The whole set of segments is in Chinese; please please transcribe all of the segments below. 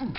Mm.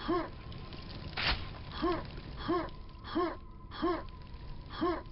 はっはっはっ